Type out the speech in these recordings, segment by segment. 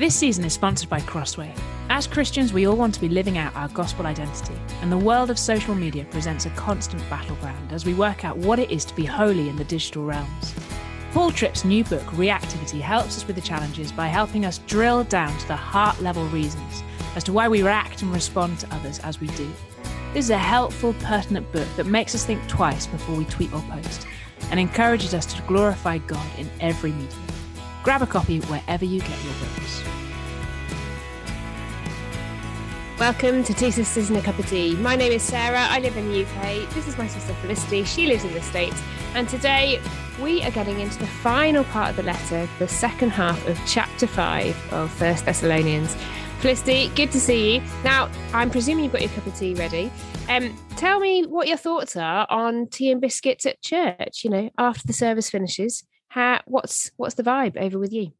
This season is sponsored by Crossway. As Christians, we all want to be living out our gospel identity, and the world of social media presents a constant battleground as we work out what it is to be holy in the digital realms. Paul Tripp's new book, Reactivity, helps us with the challenges by helping us drill down to the heart level reasons as to why we react and respond to others as we do. This is a helpful, pertinent book that makes us think twice before we tweet or post and encourages us to glorify God in every medium. Grab a copy wherever you get your books. Welcome to Two Sisters and a Cup of Tea. My name is Sarah. I live in the UK. This is my sister Felicity. She lives in the States. And today we are getting into the final part of the letter, the second half of chapter 5 of First Thessalonians. Felicity, good to see you. Now, I'm presuming you've got your cup of tea ready. Um, tell me what your thoughts are on tea and biscuits at church, you know, after the service finishes. How what's what's the vibe over with you?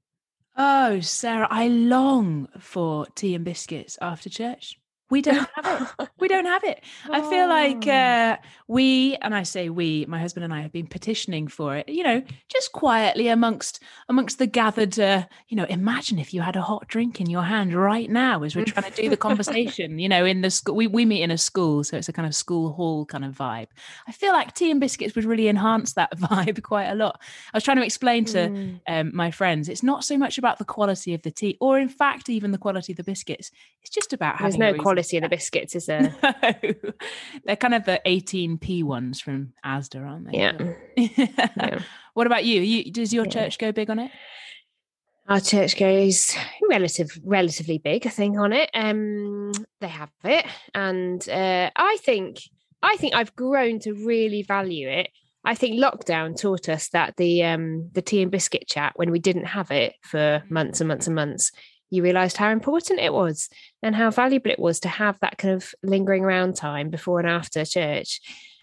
Oh, Sarah, I long for tea and biscuits after church. We don't have it. We don't have it. I feel like Oh. uh, we, and I say we, my husband and I have been petitioning for it. You know, just quietly amongst amongst the gathered. Uh, you know, imagine if you had a hot drink in your hand right now as we're trying to do the conversation. You know, in the school, we we meet in a school, so it's a kind of school hall kind of vibe. I feel like tea and biscuits would really enhance that vibe quite a lot. I was trying to explain to Mm. um, my friends, it's not so much about the quality of the tea, or in fact, even the quality of the biscuits. It's just about There's having a no reason quality in the biscuits, is there? No, they're kind of the 18p ones from Asda, aren't they? Yeah. Yeah. what about you? you? Does your Yeah. church go big on it? Our church goes relative, relatively big, I think, on it. Um, they have it, and uh, I think, I think I've grown to really value it. I think lockdown taught us that the um, the tea and biscuit chat when we didn't have it for months and months and months, you realised how important it was and how valuable it was to have that kind of lingering around time before and after church.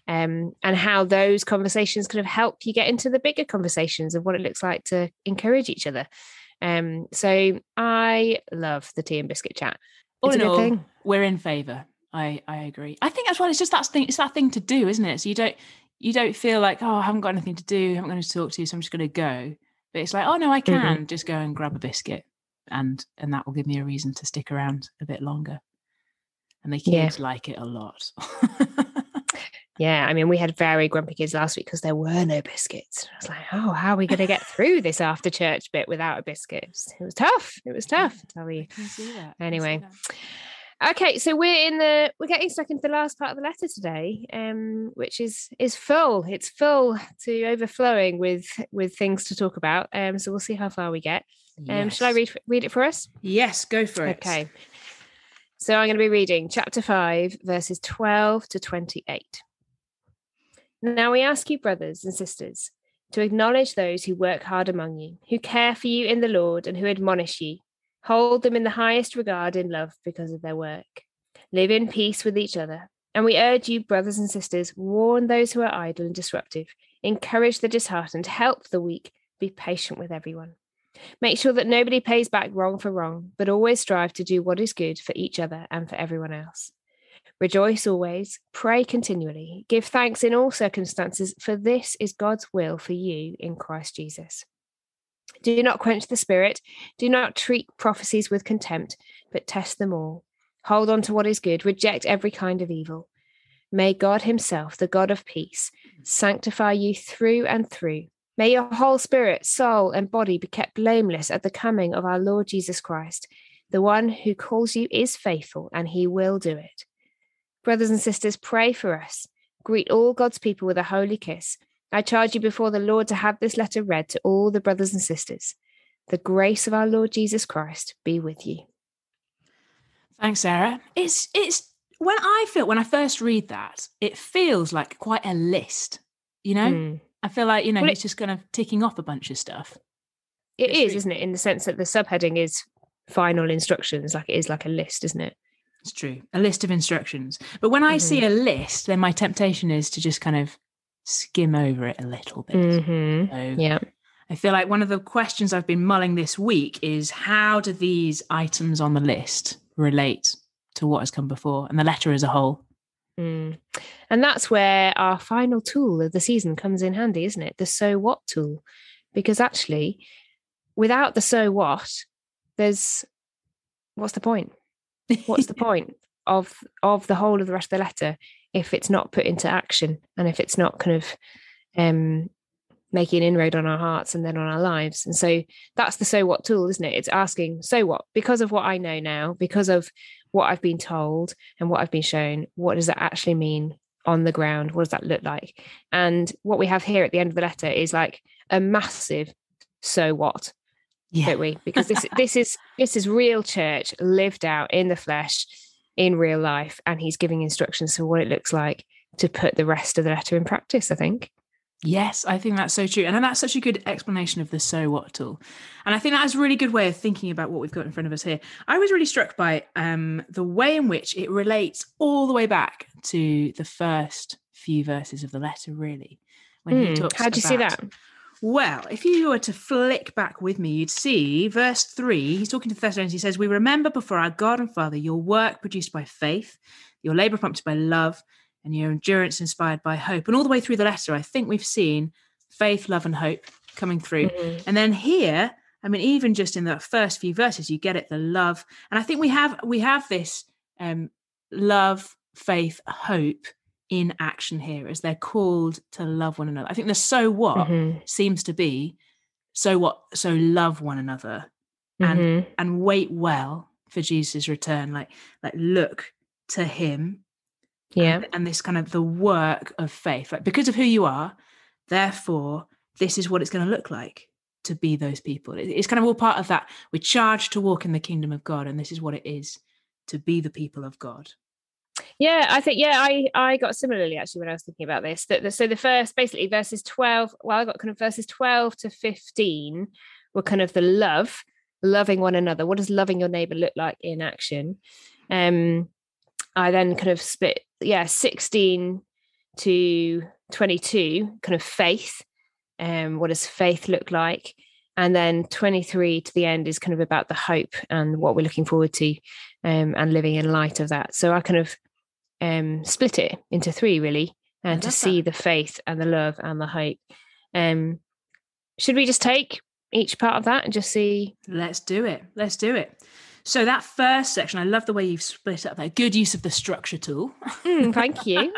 Um, and how those conversations kind of help you get into the bigger conversations of what it looks like to encourage each other. Um, so I love the tea and biscuit chat. All It's in all, we're in favour. I I agree. I think as well. It's just that thing. It's that thing to do, isn't it? So you don't you don't feel like oh I haven't got anything to do. I'm going to talk to, you, so I'm just going to go. But it's like oh no, I Mm-hmm. can just go and grab a biscuit, and and that will give me a reason to stick around a bit longer. And the Yeah. kids like it a lot. Yeah, I mean, we had very grumpy kids last week because there were no biscuits. I was like, oh, how are we going to get through this after church bit without a biscuit? It was, tough. It was tough, I tell you. I can see that. I can see Anyway. Okay, so we're in the we're getting stuck into the last part of the letter today, um, which is is full. It's full to overflowing with with things to talk about. Um, so we'll see how far we get. Um, shall I read read it for us? Yes, go for it. Okay. So I'm going to be reading chapter 5, verses 12 to 28. Now we ask you, brothers and sisters, to acknowledge those who work hard among you, who care for you in the Lord, and who admonish you. Hold them in the highest regard in love because of their work. Live in peace with each other. And we urge you, brothers and sisters, warn those who are idle and disruptive, encourage the disheartened, help the weak, be patient with everyone. Make sure that nobody pays back wrong for wrong, but always strive to do what is good for each other and for everyone else. Rejoice always, pray continually, give thanks in all circumstances, for this is God's will for you in Christ Jesus. Do not quench the spirit, do not treat prophecies with contempt, but test them all. Hold on to what is good, reject every kind of evil. May God Himself, the God of peace, sanctify you through and through. May your whole spirit, soul, and body be kept blameless at the coming of our Lord Jesus Christ. The one who calls you is faithful, and he will do it. Brothers and sisters, pray for us. Greet all God's people with a holy kiss. I charge you before the Lord to have this letter read to all the brothers and sisters. The grace of our Lord Jesus Christ be with you. Thanks, Sarah. It's it's when I feel when I first read that, it feels like quite a list. You know, Mm. I feel like you know Well, he's just kind of ticking off a bunch of stuff. It It's is, isn't it? In the sense that the subheading is final instructions, like it is like a list, isn't it? It's true, a list of instructions. But when I see a list, then my temptation is to just kind of skim over it a little bit. Mm-hmm. So Yeah. I feel like one of the questions I've been mulling this week is how do these items on the list relate to what has come before and the letter as a whole? Mm. And that's where our final tool of the season comes in handy, isn't it? The so what tool. Because actually, without the so what, there's what's the point? What's the point of of the whole of the rest of the letter if it's not put into action and if it's not kind of um making an inroad on our hearts and then on our lives. And so that's the so what tool, isn't it? It's asking, so what? Because of what I know now, because of what I've been told and what I've been shown, what does that actually mean on the ground? What does that look like? And what we have here at the end of the letter is like a massive so what? Yeah. Don't we? Because this this is this is real church lived out in the flesh in real life. And he's giving instructions for what it looks like to put the rest of the letter in practice, I think. Yes, I think that's so true. And that's such a good explanation of the so what tool. And I think that is a really good way of thinking about what we've got in front of us here. I was really struck by um, the way in which it relates all the way back to the first few verses of the letter, really. When mm, he hmm, talks How do you see that? Well, if you were to flick back with me, you'd see verse three. He's talking to the Thessalonians. He says, We remember before our God and Father your work produced by faith, your labor prompted by love, and your endurance inspired by hope. And all the way through the letter, I think we've seen faith, love, and hope coming through. Mm-hmm. And then here, I mean, even just in the first few verses, you get it, the love. And I think we have we have this um, love, faith, hope in action here as they're called to love one another. I think the so what mm-hmm. seems to be so what so love one another and mm-hmm. and wait well for Jesus' return. Like like look to him yeah and, and, this kind of the work of faith like because of who you are therefore this is what it's going to look like to be those people it's kind of all part of that we're charged to walk in the kingdom of god and this is what it is to be the people of god yeah i think yeah i i got similarly actually when i was thinking about this that the, so the first basically verses 12 well i got kind of verses 12 to 15 were kind of the love loving one another what does loving your neighbor look like in action um I then kind of split, yeah, 16 to 22, kind of faith. Um, what does faith look like? And then 23 to the end is kind of about the hope and what we're looking forward to um, and living in light of that. So I kind of um, split it into three really, and to see that. the faith and the love and the hope. Um, should we just take each part of that and just see? Let's do it. Let's do it. So that first section, I love the way you've split up there. Good use of the structure tool. Mm, thank you.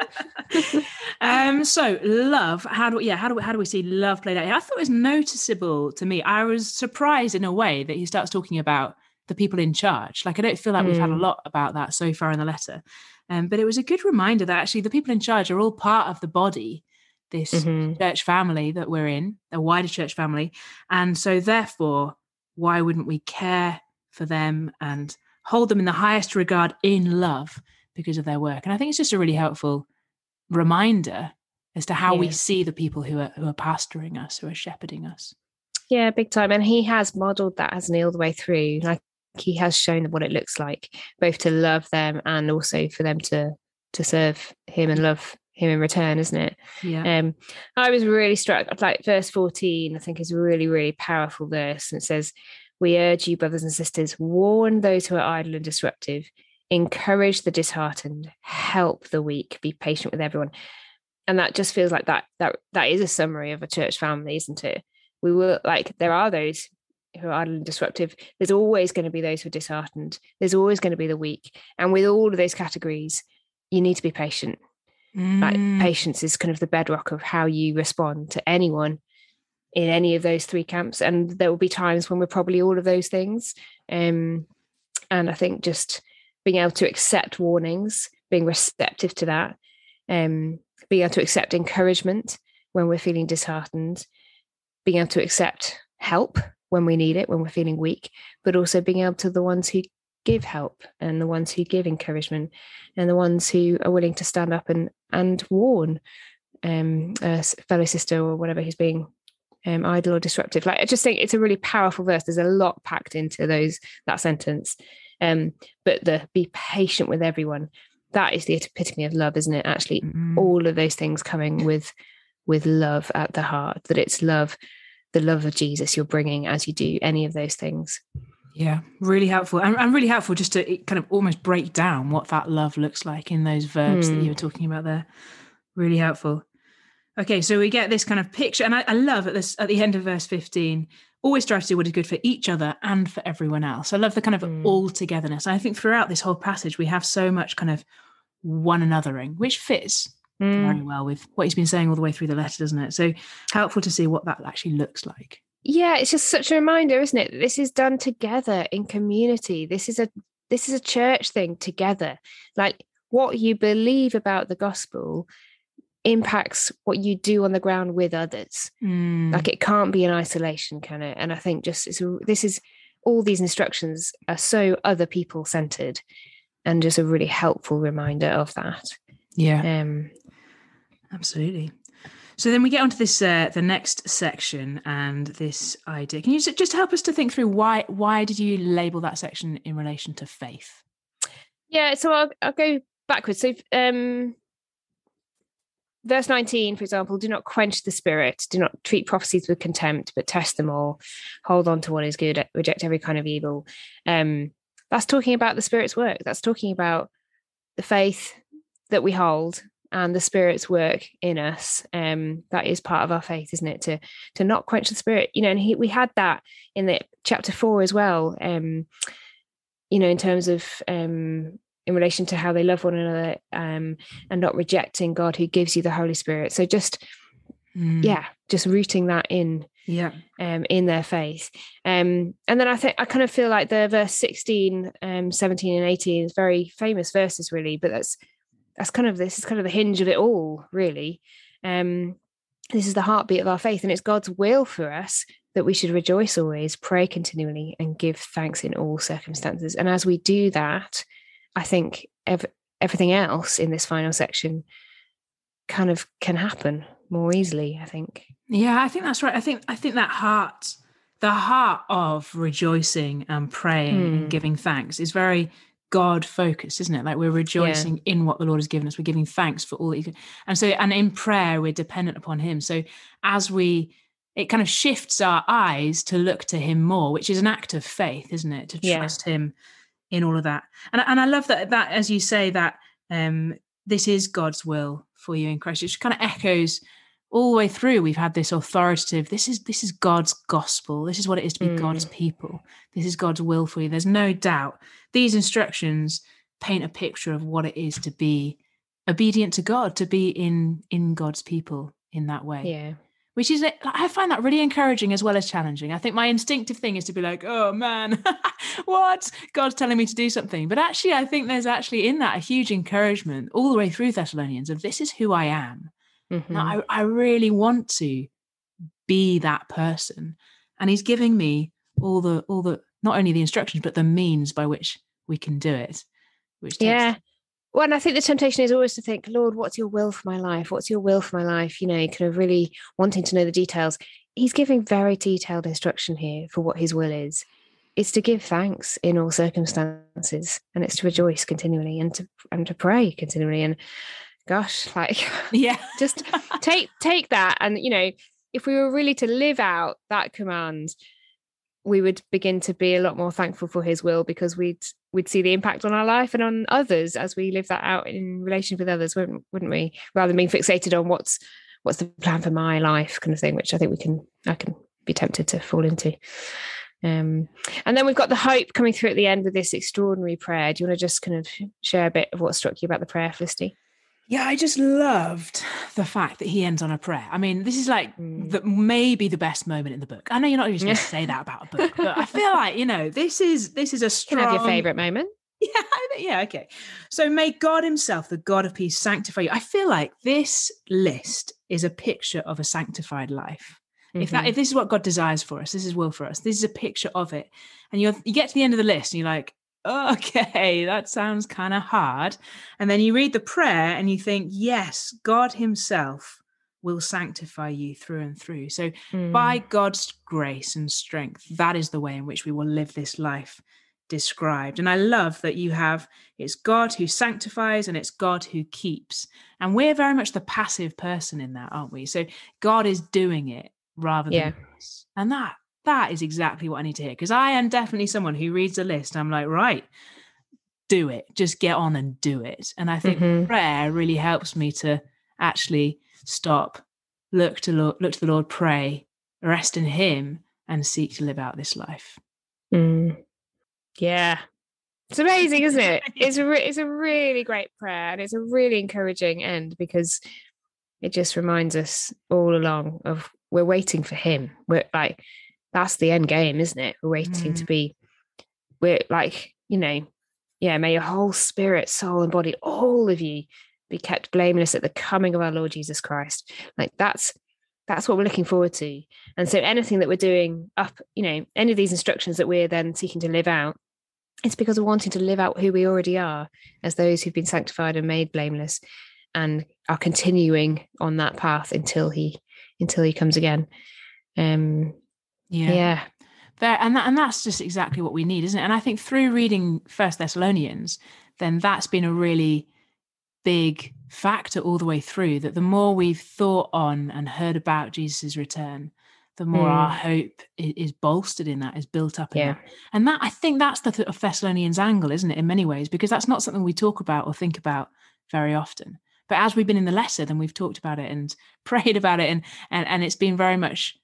um, so love, how do we, yeah, how do we, how do we see love played out? I thought it was noticeable to me. I was surprised in a way that he starts talking about the people in charge. Like I don't feel like mm. we've had a mm. lot about that so far in the letter. Um, but it was a good reminder that actually the people in charge are all part of the body, this mm-hmm. church family that we're in, a wider church family. And so therefore, why wouldn't we care for them and hold them in the highest regard in love because of their work. And I think it's just a really helpful reminder as to how we see the people who are who are pastoring us, who are shepherding us. Yeah, big time. And he has modeled that, hasn't he, all the way through. Like he has shown them what it looks like, both to love them and also for them to to serve him and love him in return, isn't it? Yeah. Um, I was really struck. Like verse 14, I think is a really, really powerful verse. And it says, we urge you, brothers and sisters, warn those who are idle and disruptive, encourage the disheartened, help the weak, be patient with everyone. And that just feels like that that that is a summary of a church family, isn't it? We will like there are those who are idle and disruptive. There's always going to be those who are disheartened. There's always going to be the weak. And with all of those categories, you need to be patient. Mm. Like patience is kind of the bedrock of how you respond to anyone in any of those three camps and there will be times when we're probably all of those things um, and i think just being able to accept warnings being receptive to that um, being able to accept encouragement when we're feeling disheartened being able to accept help when we need it when we're feeling weak but also being able to the ones who give help and the ones who give encouragement and the ones who are willing to stand up and and warn um, a fellow sister or whatever who's being um, idle or disruptive. Like I just think it's a really powerful verse. There's a lot packed into those that sentence. Um, but the be patient with everyone. That is the epitome of love, isn't it? Actually, mm-hmm. all of those things coming with with love at the heart. That it's love, the love of Jesus you're bringing as you do any of those things. Yeah, really helpful and, and really helpful just to kind of almost break down what that love looks like in those verbs mm. that hmm. you were talking about there. Really helpful. Okay, so we get this kind of picture, and I, I love at this at the end of verse 15, always strive to do what is good for each other and for everyone else. I love the kind of Mm. all togetherness. I think throughout this whole passage, we have so much kind of one anothering, which fits Mm. very well with what he's been saying all the way through the letter, doesn't it? So helpful to see what that actually looks like. yeah it's just such a reminder isn't it this is done together in community this is a this is a church thing together like what you believe about the gospel impacts what you do on the ground with others Mm. like it can't be in isolation can it and i think just it's, this is all these instructions are so other people centered and just a really helpful reminder of that yeah, um absolutely. So then we get onto this uh, the next section and this idea. Can you just help us to think through why why did you label that section in relation to faith? Yeah, so I'll, I'll go backwards. So, um, verse 19, for example, do not quench the spirit, do not treat prophecies with contempt, but test them all, hold on to what is good, reject every kind of evil. Um, that's talking about the spirit's work. That's talking about the faith that we hold and the spirit's work in us. Um, that is part of our faith, isn't it? To to not quench the spirit. You know, and he, we had that in the chapter four as well. Um, you know, in terms of um in relation to how they love one another um and not rejecting God who gives you the Holy Spirit. So just Mm, yeah, just rooting that in yeah, um in their faith. Um and then I think I kind of feel like the verse 16, um, 17 and 18 is very famous verses really, but that's that's kind of this is kind of the hinge of it all, really. Um this is the heartbeat of our faith, and it's God's will for us that we should rejoice always, pray continually, and give thanks in all circumstances. And as we do that, I think ev- everything else in this final section kind of can happen more easily. I think. yeah. I think that's right. I think I think that heart, the heart of rejoicing and praying Hmm. and giving thanks is very God focused, isn't it? Like we're rejoicing in what the Lord has given us. We're giving thanks for all that He and so and in prayer we're dependent upon Him. So as we it kind of shifts our eyes to look to him more, which is an act of faith, isn't it? To Yeah. trust him in all of that. And and I love that that as you say that um this is God's will for you in Christ. It just kind of echoes all the way through. We've had this authoritative, this is this is God's gospel. This is what it is to be Mm. God's people. This is God's will for you. There's no doubt. These instructions paint a picture of what it is to be obedient to God, to be in in God's people in that way Yeah. which is I find that really encouraging as well as challenging. I think my instinctive thing is to be like, oh man, what? God's telling me to do something. But actually, I think there's actually in that a huge encouragement all the way through Thessalonians of this is who I am. Mhm. Now, I, I really want to be that person. And he's giving me all the all the not only the instructions, but the means by which we can do it. Which takes Yeah. Well, and I think the temptation is always to think, Lord, what's your will for my life? What's your will for my life? You know, kind of really wanting to know the details. He's giving very detailed instruction here for what his will is. It's to give thanks in all circumstances, and it's to rejoice continually and to and to pray continually. And gosh, like Yeah. just take take that. And you know if we were really to live out that command we would begin to be a lot more thankful for his will because we'd we'd see the impact on our life and on others as we live that out in relation with others wouldn't wouldn't we? Rather than being fixated on what's what's the plan for my life kind of thing which i think we can i can be tempted to fall into. Um and then we've got the hope coming through at the end with this extraordinary prayer. Do you want to just kind of share a bit of what struck you about the prayer felicity Yeah, I just loved the fact that he ends on a prayer. I mean, this is like Mm. the, maybe the best moment in the book. I know you're not just going to say that about a book, but I feel like you know this is this is a strong. can have your favorite moment Yeah, yeah, okay. So may God Himself, the God of peace, sanctify you. I feel like this list is a picture of a sanctified life. If that Mhm. if this is what God desires for us, this is will for us. This is a picture of it. And you you get to the end of the list and you're like, okay, that sounds kind of hard. And then you read the prayer and you think, yes, God Himself will sanctify you through and through. So Mm. by God's grace and strength, that is the way in which we will live this life described. And I love that you have it's God who sanctifies and it's God who keeps. And we're very much the passive person in that, aren't we? So God is doing it rather than Yeah. us. And that that is exactly what I need to hear. Because I am definitely someone who reads a list. I'm like, right, do it. Just get on and do it. And I think Mhm. prayer really helps me to actually stop look to Lord, look to the Lord, pray, rest in Him, and seek to live out this life. Mm. Yeah, it's amazing, isn't it? It's a re- it's a really great prayer, and it's a really encouraging end because it just reminds us all along of we're waiting for Him. We're like that's the end game, isn't it? We're waiting mm. to be. We're like you know, yeah. May your whole spirit, soul, and body, all of you, be kept blameless at the coming of our Lord Jesus Christ. Like that's that's what we're looking forward to. And so anything that we're doing up, you know, any of these instructions that we're then seeking to live out, it's because we're wanting to live out who we already are as those who've been sanctified and made blameless and are continuing on that path until he until he comes again. Um yeah. Yeah. There, and that, and that's just exactly what we need, isn't it? And I think through reading First Thessalonians, then that's been a really big factor all the way through that the more we've thought on and heard about Jesus' return, the more mm. our hope is bolstered in that, is built up in yeah. that. And that I think that's the Thessalonians angle, isn't it, in many ways, because that's not something we talk about or think about very often. But as we've been in the letter, then we've talked about it and prayed about it, and and, and it's been very much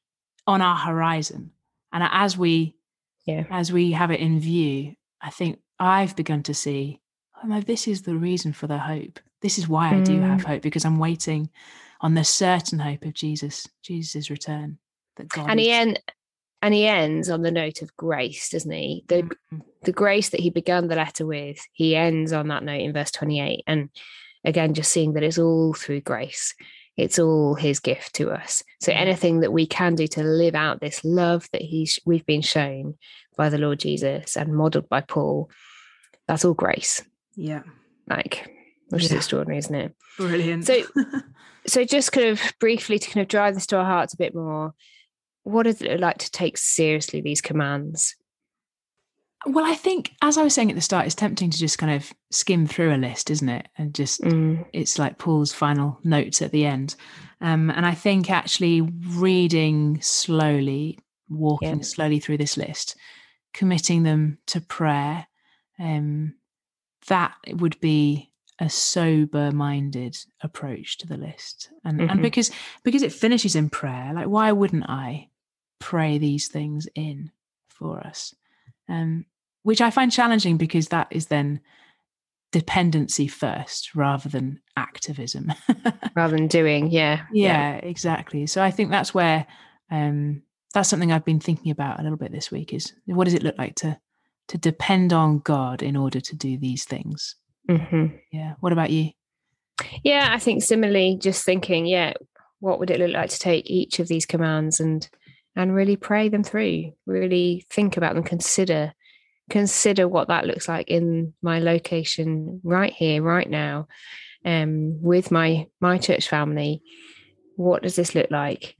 on our horizon. And as we yeah. as we have it in view, I think I've begun to see oh, no, this is the reason for the hope. This is why I do have mm. hope because I'm waiting on the certain hope of Jesus, Jesus' return. That God and he end, and he ends on the note of grace, doesn't he? The mm-hmm. the grace that he began the letter with, he ends on that note in verse 28. And again, just seeing that it's all through grace. It's all his gift to us. So mm. anything that we can do to live out this love that he's we've been shown by the Lord Jesus and modeled by Paul, that's all grace. Yeah. Like, which yeah. is extraordinary, isn't it? Brilliant. So, so just kind of briefly to kind of drive this to our hearts a bit more, what is it like to take seriously these commands? Well, I think, as I was saying at the start, it's tempting to just kind of skim through a list, isn't it? And just, mm. it's like Paul's final notes at the end. Um, and I think actually reading slowly, walking yeah. slowly through this list, committing them to prayer, um, that would be a sober minded approach to the list and mm-hmm. and because because it finishes in prayer like why wouldn't i pray these things in for us um which i find challenging because that is then dependency first rather than activism rather than doing yeah, yeah yeah exactly so i think that's where um that's something i've been thinking about a little bit this week is what does it look like to to depend on God in order to do these things. Mm-hmm. Yeah. What about you? Yeah, I think similarly, just thinking, yeah, what would it look like to take each of these commands and and really pray them through, really think about them, consider consider what that looks like in my location right here, right now, um, with my my church family. What does this look like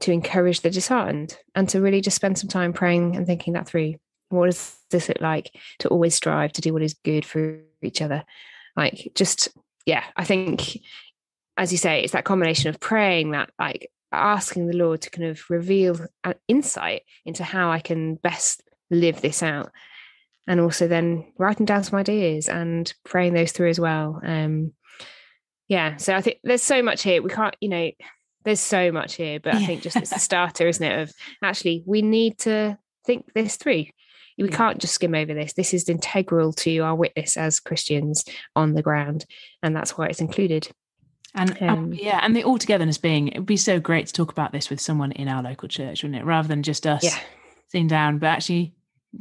to encourage the disheartened and to really just spend some time praying and thinking that through? what does this look like to always strive to do what is good for each other like just yeah i think as you say it's that combination of praying that like asking the lord to kind of reveal an insight into how i can best live this out and also then writing down some ideas and praying those through as well um yeah so i think there's so much here we can't you know there's so much here but i think just it's a starter isn't it of actually we need to think this through we can't just skim over this. This is integral to our witness as Christians on the ground, and that's why it's included. And uh, um, yeah, and the altogethernness being, it would be so great to talk about this with someone in our local church, wouldn't it? Rather than just us yeah. sitting down, but actually,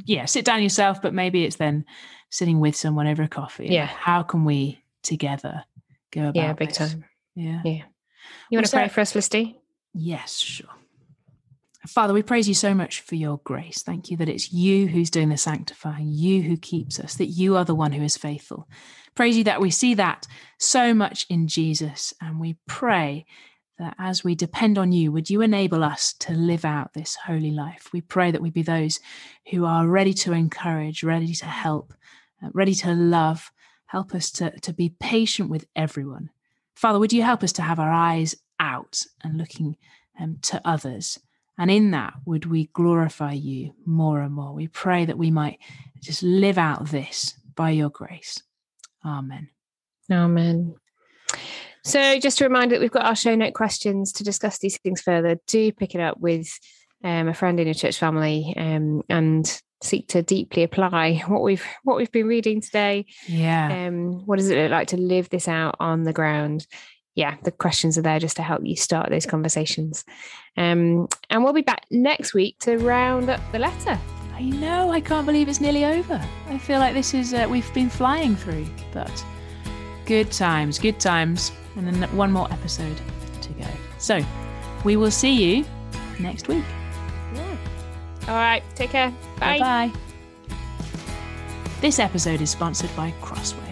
yeah, sit down yourself. But maybe it's then sitting with someone over a coffee. Yeah, how can we together go about? Yeah, big this? time. Yeah, yeah. You want to pray for us, Felicity? Yes, sure. Father, we praise you so much for your grace. Thank you that it's you who's doing the sanctifying, you who keeps us, that you are the one who is faithful. Praise you that we see that so much in Jesus. And we pray that as we depend on you, would you enable us to live out this holy life? We pray that we be those who are ready to encourage, ready to help, uh, ready to love. Help us to, to be patient with everyone. Father, would you help us to have our eyes out and looking um, to others? And in that, would we glorify you more and more? We pray that we might just live out this by your grace. Amen. Amen. So, just a reminder that we've got our show note questions to discuss these things further. Do pick it up with um, a friend in your church family um, and seek to deeply apply what we've what we've been reading today. Yeah. Um, what does it look like to live this out on the ground? Yeah, the questions are there just to help you start those conversations. Um, and we'll be back next week to round up the letter. I know. I can't believe it's nearly over. I feel like this is uh, we've been flying through, but good times, good times, and then one more episode to go. So we will see you next week. Yeah. All right. Take care. Bye. Bye. This episode is sponsored by Crossway.